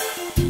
you